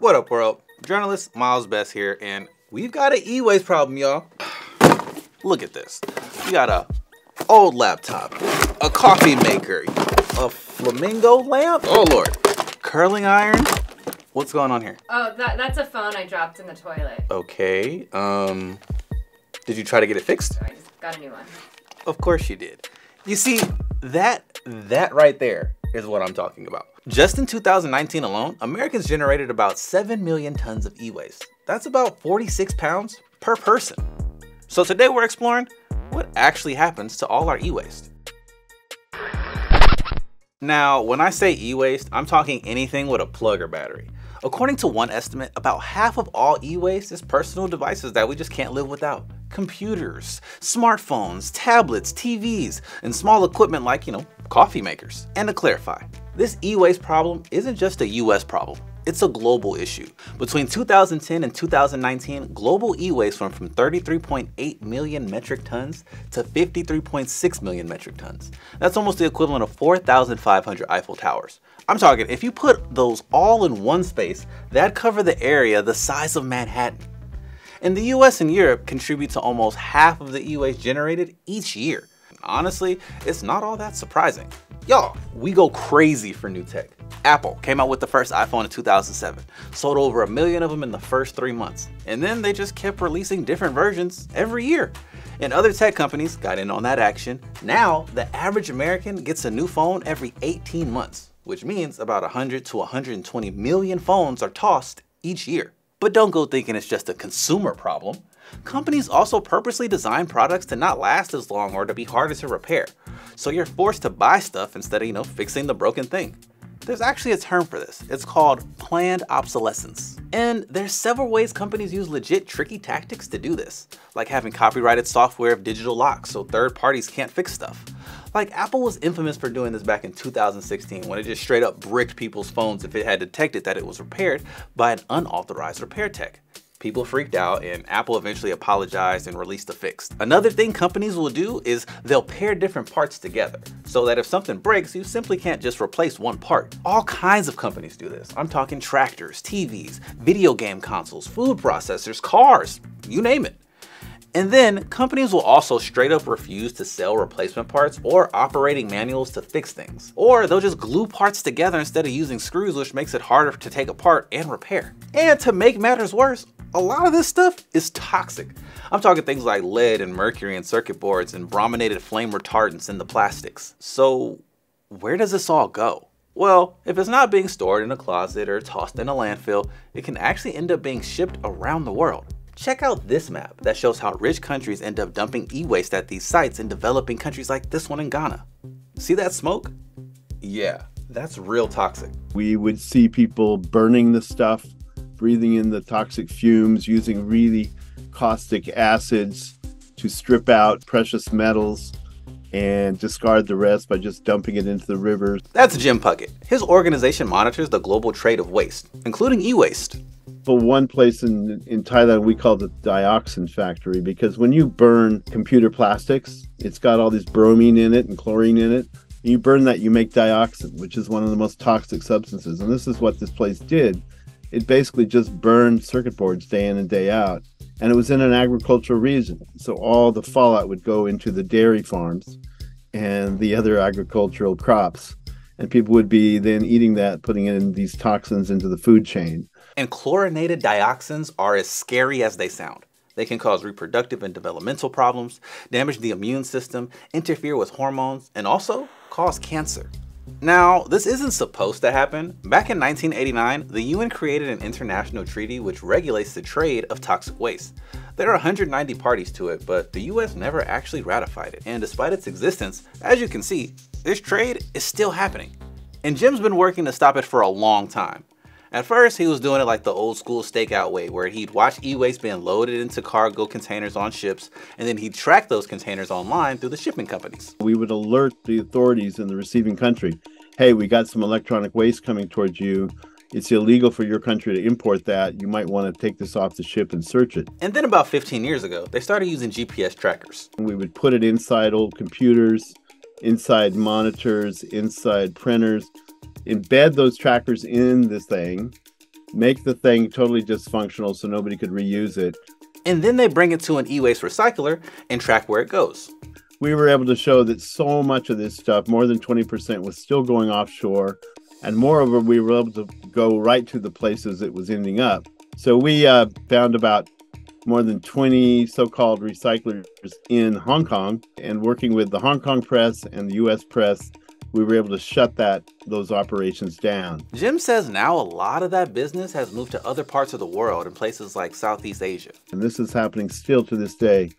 What up, world? Journalist Myles Bess here, and we've got an e-waste problem, y'all. Look at this. We got a old laptop, a coffee maker, a flamingo lamp. Oh lord, curling iron. What's going on here? Oh, that, that's a phone I dropped in the toilet. Okay. Um, did you try to get it fixed? I just got a new one. Of course you did. You see, that that right there is what I'm talking about. Just in 2019 alone, Americans generated about 7 million tons of e-waste. That's about 46 pounds per person. So today we're exploring what actually happens to all our e-waste. Now, when I say e-waste, I'm talking anything with a plug or battery. According to one estimate, about half of all e-waste is personal devices that we just can't live without. Computers, smartphones, tablets, TVs, and small equipment like, you know, coffee makers. And to clarify, this e-waste problem isn't just a US problem. It's a global issue. Between 2010 and 2019, global e-waste went from 33.8 million metric tons to 53.6 million metric tons. That's almost the equivalent of 4,500 Eiffel Towers. I'm talking, if you put those all in one space, that'd cover the area the size of Manhattan. And the US and Europe contribute to almost half of the e-waste generated each year. Honestly, it's not all that surprising. Y'all, we go crazy for new tech. Apple came out with the first iPhone in 2007, sold over a million of them in the first three months, and then they just kept releasing different versions every year. And other tech companies got in on that action. Now, the average American gets a new phone every 18 months, which means about 100 to 120 million phones are tossed each year. But don't go thinking it's just a consumer problem. Companies also purposely design products to not last as long or to be harder to repair. So you're forced to buy stuff instead of, you know, fixing the broken thing. There's actually a term for this. It's called planned obsolescence. And there's several ways companies use legit tricky tactics to do this, like having copyrighted software of digital locks so third parties can't fix stuff. Like Apple was infamous for doing this back in 2016 when it just straight up bricked people's phones if it had detected that it was repaired by an unauthorized repair tech. People freaked out and Apple eventually apologized and released a fix. Another thing companies will do is they'll pair different parts together so that if something breaks, you simply can't just replace one part. All kinds of companies do this. I'm talking tractors, TVs, video game consoles, food processors, cars, you name it. And then companies will also straight up refuse to sell replacement parts or operating manuals to fix things. Or they'll just glue parts together instead of using screws, which makes it harder to take apart and repair. And to make matters worse, a lot of this stuff is toxic. I'm talking things like lead and mercury in circuit boards and brominated flame retardants in the plastics. So where does this all go? Well, if it's not being stored in a closet or tossed in a landfill, it can actually end up being shipped around the world. Check out this map that shows how rich countries end up dumping e-waste at these sites in developing countries like this one in Ghana. See that smoke? Yeah, that's real toxic. We would see people burning the stuff breathing in the toxic fumes, using really caustic acids to strip out precious metals and discard the rest by just dumping it into the rivers. That's Jim Puckett. His organization monitors the global trade of waste, including e-waste. For one place in, in Thailand, we call it the dioxin factory because when you burn computer plastics, it's got all this bromine in it and chlorine in it. You burn that, you make dioxin, which is one of the most toxic substances. And this is what this place did it basically just burned circuit boards day in and day out. And it was in an agricultural region. So all the fallout would go into the dairy farms and the other agricultural crops. And people would be then eating that, putting in these toxins into the food chain. And chlorinated dioxins are as scary as they sound. They can cause reproductive and developmental problems, damage the immune system, interfere with hormones, and also cause cancer. Now, this isn't supposed to happen. Back in 1989, the UN created an international treaty which regulates the trade of toxic waste. There are 190 parties to it, but the US never actually ratified it. And despite its existence, as you can see, this trade is still happening. And Jim's been working to stop it for a long time. At first, he was doing it like the old school stakeout way, where he'd watch e-waste being loaded into cargo containers on ships, and then he'd track those containers online through the shipping companies. We would alert the authorities in the receiving country, hey, we got some electronic waste coming towards you. It's illegal for your country to import that. You might want to take this off the ship and search it. And then about 15 years ago, they started using GPS trackers. We would put it inside old computers, inside monitors, inside printers embed those trackers in this thing, make the thing totally dysfunctional so nobody could reuse it. And then they bring it to an e waste recycler and track where it goes. We were able to show that so much of this stuff, more than 20%, was still going offshore. And moreover, we were able to go right to the places it was ending up. So we uh, found about more than 20 so-called recyclers in Hong Kong and working with the Hong Kong press and the US press we were able to shut that those operations down. Jim says now a lot of that business has moved to other parts of the world in places like Southeast Asia. And this is happening still to this day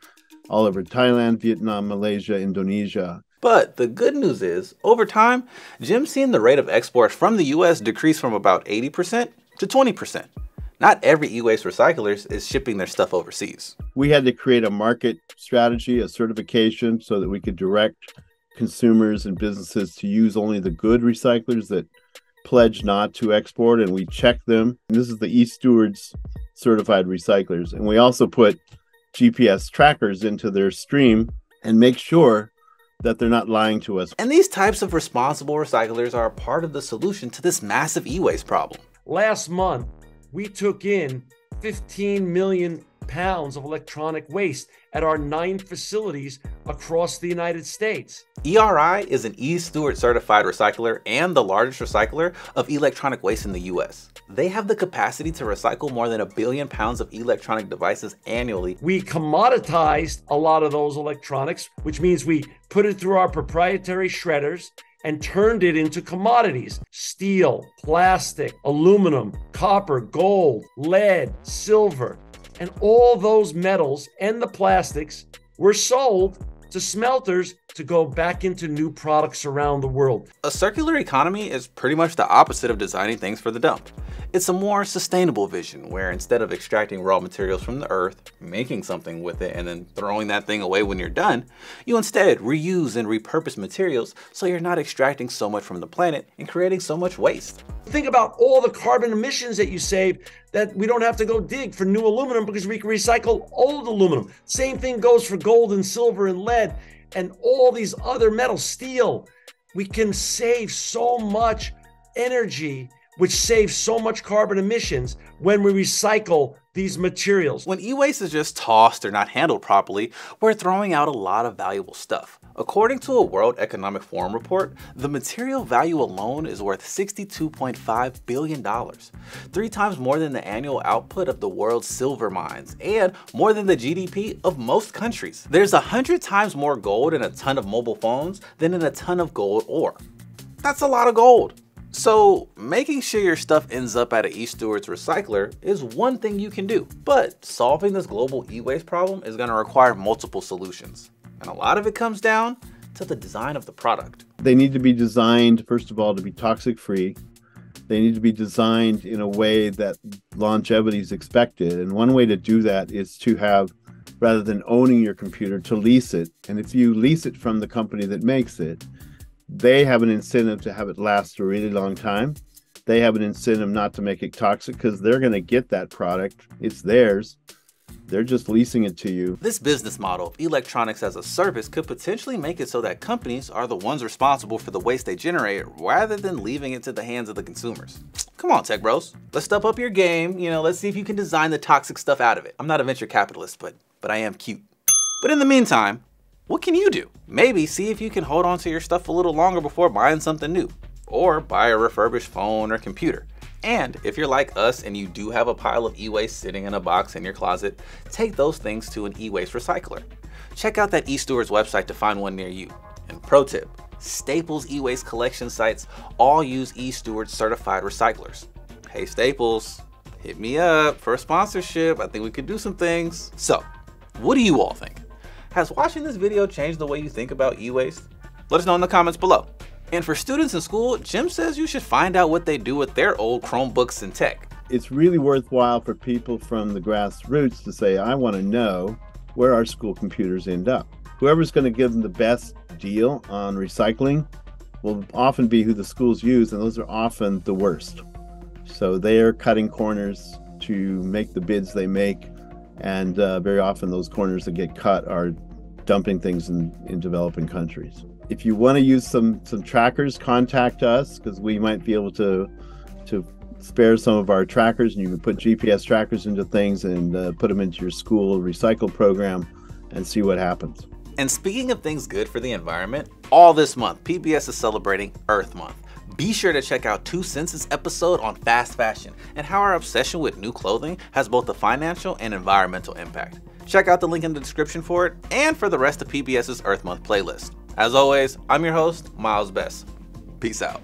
all over Thailand, Vietnam, Malaysia, Indonesia. But the good news is, over time, Jim's seen the rate of exports from the US decrease from about 80% to 20%. Not every e-waste recyclers is shipping their stuff overseas. We had to create a market strategy, a certification, so that we could direct consumers and businesses to use only the good recyclers that pledge not to export, and we check them. And this is the e-Stewards certified recyclers, and we also put GPS trackers into their stream and make sure that they're not lying to us. And these types of responsible recyclers are part of the solution to this massive e-waste problem. Last month, we took in 15 million pounds of electronic waste at our nine facilities across the United States. ERI is an e-Steward certified recycler and the largest recycler of electronic waste in the US. They have the capacity to recycle more than a billion pounds of electronic devices annually. We commoditized a lot of those electronics, which means we put it through our proprietary shredders and turned it into commodities steel, plastic, aluminum, copper, gold, lead, silver. And all those metals and the plastics were sold to smelters to go back into new products around the world. A circular economy is pretty much the opposite of designing things for the dump. It's a more sustainable vision where instead of extracting raw materials from the earth, making something with it, and then throwing that thing away when you're done, you instead reuse and repurpose materials so you're not extracting so much from the planet and creating so much waste. Think about all the carbon emissions that you save that we don't have to go dig for new aluminum because we can recycle old aluminum. Same thing goes for gold and silver and lead and all these other metals, steel. We can save so much energy which saves so much carbon emissions when we recycle these materials. When e-waste is just tossed or not handled properly, we're throwing out a lot of valuable stuff. According to a World Economic Forum report, the material value alone is worth $62.5 billion, three times more than the annual output of the world's silver mines, and more than the GDP of most countries. There's a hundred times more gold in a ton of mobile phones than in a ton of gold ore. That's a lot of gold. So making sure your stuff ends up at an e-Stewards recycler is one thing you can do, but solving this global e-waste problem is gonna require multiple solutions. And a lot of it comes down to the design of the product. They need to be designed, first of all, to be toxic free. They need to be designed in a way that longevity is expected. And one way to do that is to have, rather than owning your computer, to lease it. And if you lease it from the company that makes it, they have an incentive to have it last a really long time. They have an incentive not to make it toxic because they're going to get that product. It's theirs. They're just leasing it to you. This business model of electronics as a service could potentially make it so that companies are the ones responsible for the waste they generate rather than leaving it to the hands of the consumers. Come on, tech bros. Let's step up your game. You know, let's see if you can design the toxic stuff out of it. I'm not a venture capitalist, but but I am cute. But in the meantime, what can you do? Maybe see if you can hold on to your stuff a little longer before buying something new, or buy a refurbished phone or computer. And if you're like us and you do have a pile of e-waste sitting in a box in your closet, take those things to an e-waste recycler. Check out that e-Stewards website to find one near you. And pro tip, Staples e-waste collection sites all use e-Stewards certified recyclers. Hey Staples, hit me up for a sponsorship. I think we could do some things. So, what do you all think? Has watching this video changed the way you think about e-waste? Let us know in the comments below. And for students in school, Jim says you should find out what they do with their old Chromebooks and tech. It's really worthwhile for people from the grassroots to say, I want to know where our school computers end up. Whoever's going to give them the best deal on recycling will often be who the schools use, and those are often the worst. So they are cutting corners to make the bids they make and uh, very often those corners that get cut are dumping things in, in developing countries. If you want to use some some trackers, contact us because we might be able to to spare some of our trackers and you can put GPS trackers into things and uh, put them into your school recycle program and see what happens. And speaking of things good for the environment, all this month, PBS is celebrating Earth Month. Be sure to check out Two Cents' episode on fast fashion and how our obsession with new clothing has both a financial and environmental impact. Check out the link in the description for it and for the rest of PBS's Earth Month playlist. As always, I'm your host, Myles Bess. Peace out.